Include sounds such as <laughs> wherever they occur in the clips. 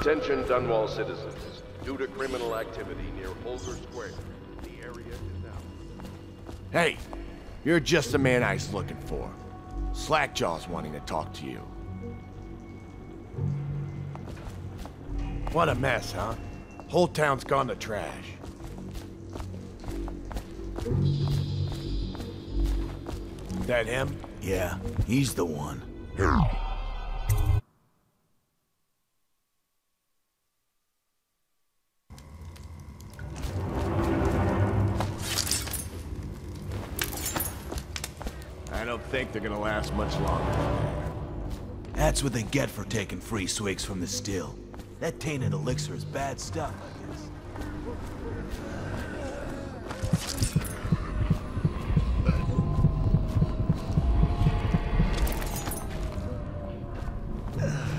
Attention Dunwall citizens. Due to criminal activity near Holger Square, the area is now... Hey, you're just the man I was looking for. Slackjaw's wanting to talk to you. What a mess, huh? Whole town's gone to trash. That him? Yeah, he's the one. Don't think they're gonna last much longer. That's what they get for taking free swigs from the still. That tainted elixir is bad stuff, I guess.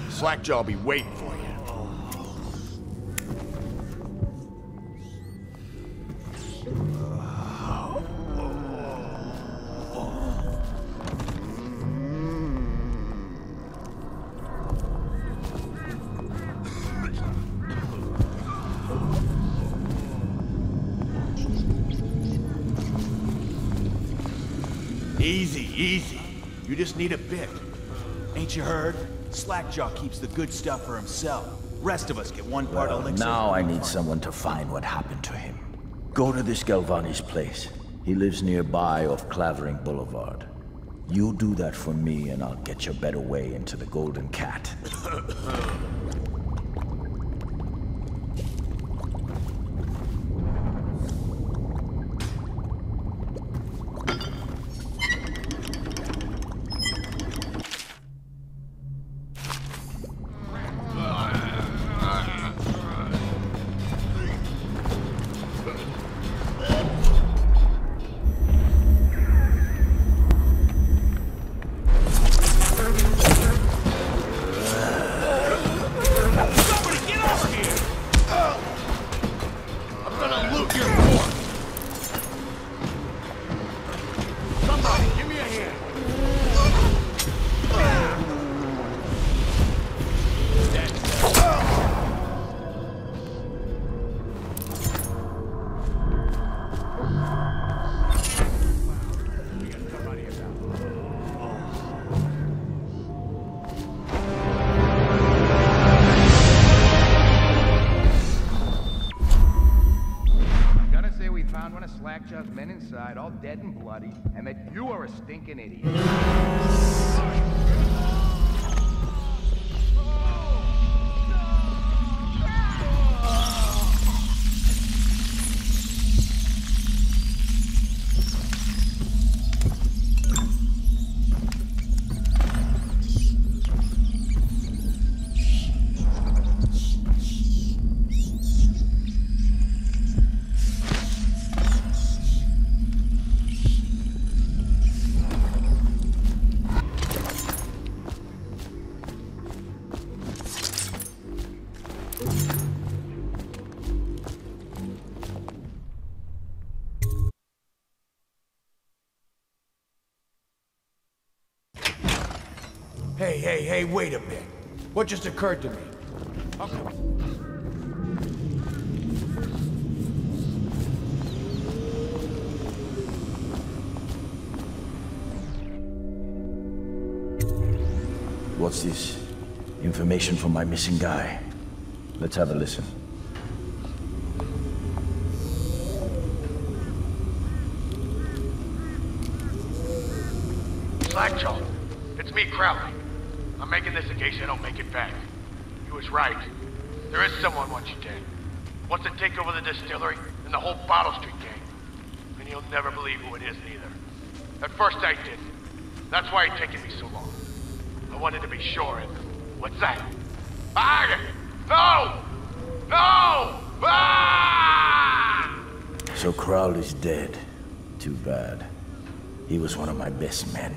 Slackjaw'll be waiting for you. Easy, easy. You just need a bit. Ain't you heard? Slackjaw keeps the good stuff for himself. Rest of us get one part Well, elixir. now I need someone to find what happened to him. Go to this Galvani's place. He lives nearby off Clavering Boulevard. You do that for me and I'll get your better way into the Golden Cat. <laughs> gonna loot your found one of Slackjaw's men inside, all dead and bloody, and that you are a stinking idiot. Hey, hey, hey, wait a minute. What just occurred to me? Okay. What's this? Information from my missing guy. Let's have a listen. Slackjaw, it's me, Crowley. I'm making this in case I don't make it back. You was right. There is someone wants you dead. Wants to take over the distillery and the whole Bottle Street gang. And you'll never believe who it is neither. At first I didn't. That's why it taken me so long. I wanted to be sure and... What's that? Ah! No! No! Ah! So Crowley's dead. Too bad. He was one of my best men.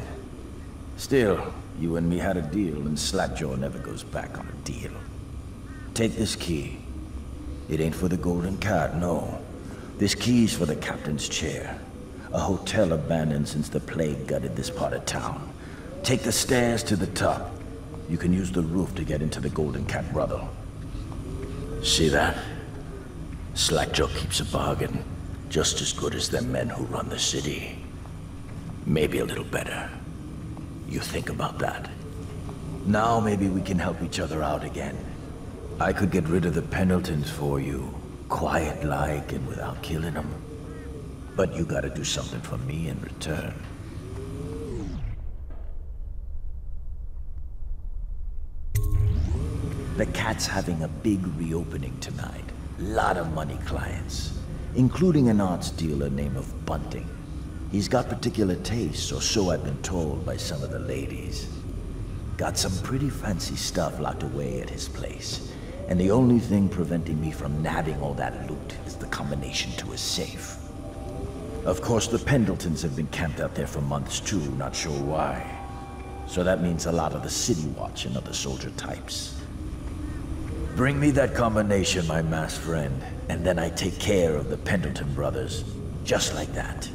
Still, you and me had a deal, and Slackjaw never goes back on a deal. Take this key. It ain't for the Golden Cat, no. This key's for the captain's chair. A hotel abandoned since the plague gutted this part of town. Take the stairs to the top. You can use the roof to get into the Golden Cat Brothel. See that? Slackjaw keeps a bargain, just as good as the men who run the city. Maybe a little better. You think about that. Now maybe we can help each other out again. I could get rid of the Pendletons for you, quiet-like and without killing them. But you gotta do something for me in return. The cat's having a big reopening tonight. Lot of money clients, including an arts dealer named Bunting. He's got particular tastes, or so I've been told by some of the ladies. Got some pretty fancy stuff locked away at his place. And the only thing preventing me from nabbing all that loot is the combination to his safe. Of course, the Pendletons have been camped out there for months too, not sure why. So that means a lot of the City Watch and other soldier types. Bring me that combination, my masked friend, and then I take care of the Pendleton brothers. Just like that.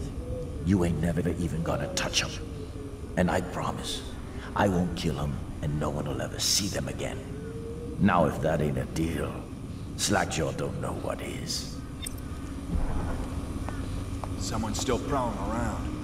You ain't never even gonna touch them. And I promise, I won't kill them, and no one will ever see them again. Now if that ain't a deal, Slackjaw don't know what is. Someone's still prowling around.